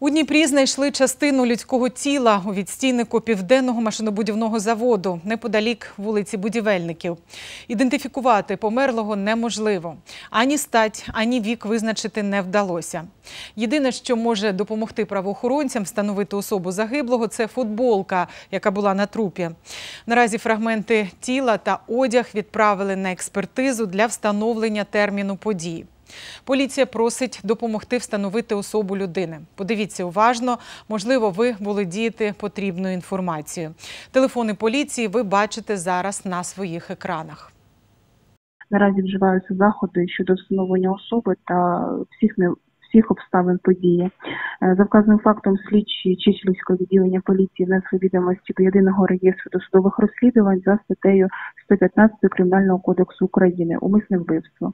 У Дніпрі знайшли частину людського тіла у відстійнику південного машинобудівного заводу неподалік вулиці Будівельників. Ідентифікувати померлого неможливо. Ані стать, ані вік визначити не вдалося. Єдине, що може допомогти правоохоронцям встановити особу загиблого, це футболка, яка була на трупі. Наразі фрагменти тіла та одяг відправили на експертизу для встановлення терміну події. Поліція просить допомогти встановити особу людини. Подивіться уважно, можливо, ви володієте потрібною інформацією. Телефони поліції ви бачите зараз на своїх екранах. Наразі вживаються заходи щодо встановлення особи та всіх не всіх обставин події. Е, За вказаним фактом слідчі Чичилівського відділення поліції внесли відомості до єдиного реєстру досудових розслідувань за статтею 115 Кримінального кодексу України умисне вбивство.